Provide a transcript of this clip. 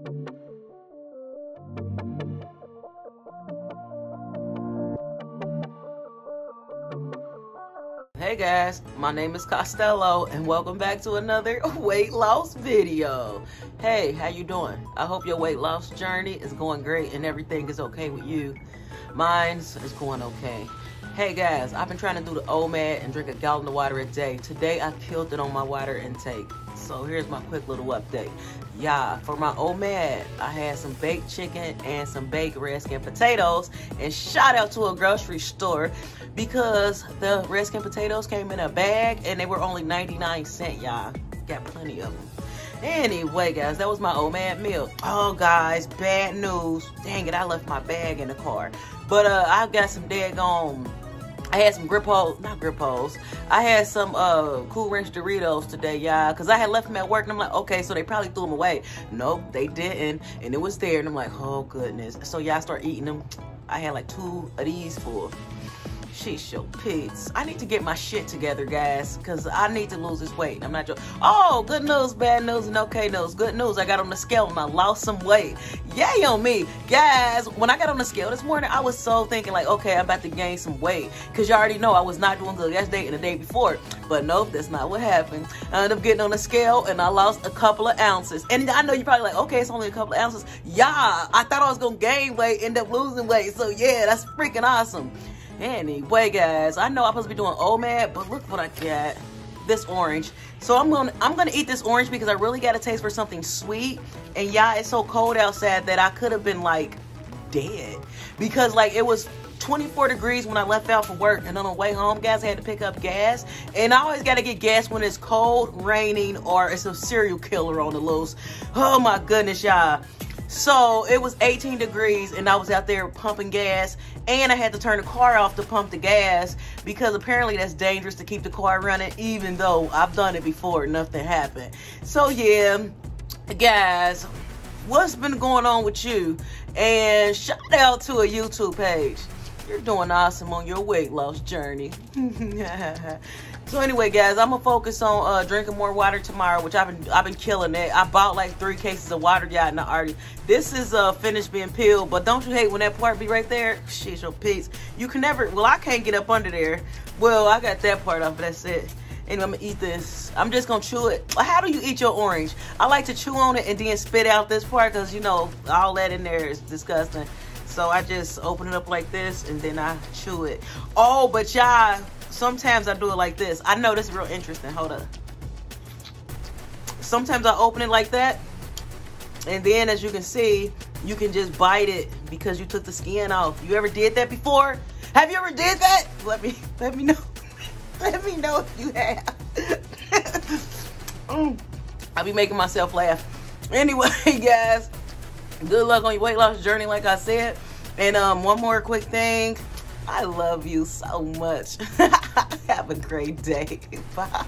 Hey guys, my name is Costello and welcome back to another weight loss video. Hey, how you doing? I hope your weight loss journey is going great and everything is okay with you. Mine's is going okay. Hey guys, I've been trying to do the OMAD and drink a gallon of water a day. Today I killed it on my water intake. So here's my quick little update. Yeah, for my OMAD, I had some baked chicken and some baked red skin potatoes. And shout out to a grocery store because the red skin potatoes came in a bag and they were only 99 cent, y'all. Got plenty of them. Anyway, guys, that was my OMAD meal. Oh, guys, bad news. Dang it, I left my bag in the car. But uh, I got some daggone I had some grip holes, not grip holes. I had some uh, Cool Ranch Doritos today, y'all, because I had left them at work, and I'm like, okay, so they probably threw them away. Nope, they didn't, and it was there, and I'm like, oh goodness. So y'all start eating them. I had like two of these full. Sheesh, yo, pigs. I need to get my shit together, guys, because I need to lose this weight. I'm not joking. Oh, good news, bad news, and okay news. Good news, I got on the scale and I lost some weight. Yay on me. Guys, when I got on the scale this morning, I was so thinking like, okay, I'm about to gain some weight. Because you already know I was not doing good yesterday and the day before. But nope, that's not what happened. I ended up getting on the scale and I lost a couple of ounces. And I know you're probably like, okay, it's only a couple of ounces. Yeah, I thought I was going to gain weight, end up losing weight. So yeah, that's freaking awesome. Anyway, guys, I know I'm supposed to be doing OMAD, but look what I got. This orange. So I'm gonna I'm gonna eat this orange because I really got a taste for something sweet. And yeah, it's so cold outside that I could have been like dead because like it was 24 degrees when I left out for work and on the way home guys I had to pick up gas and I always got to get gas when it's cold raining or it's a serial killer on the loose oh my goodness y'all so it was 18 degrees and I was out there pumping gas and I had to turn the car off to pump the gas because apparently that's dangerous to keep the car running even though I've done it before nothing happened. So yeah, guys, what's been going on with you? And shout out to a YouTube page. You're doing awesome on your weight loss journey. So anyway, guys, I'm gonna focus on uh, drinking more water tomorrow, which I've been I've been killing it. I bought like three cases of water, y'all, and I already this is uh finished being peeled. But don't you hate when that part be right there? Shit, your piece. You can never. Well, I can't get up under there. Well, I got that part off. But that's it. Anyway, I'm gonna eat this. I'm just gonna chew it. How do you eat your orange? I like to chew on it and then spit out this part because you know all that in there is disgusting. So I just open it up like this and then I chew it. Oh, but y'all sometimes I do it like this. I know this is real interesting. Hold up. Sometimes I open it like that. And then as you can see, you can just bite it because you took the skin off. You ever did that before? Have you ever did that? Let me let me know. let me know if you have. mm. I'll be making myself laugh. Anyway, guys, good luck on your weight loss journey, like I said. And um, one more quick thing. I love you so much. Have a great day. Bye.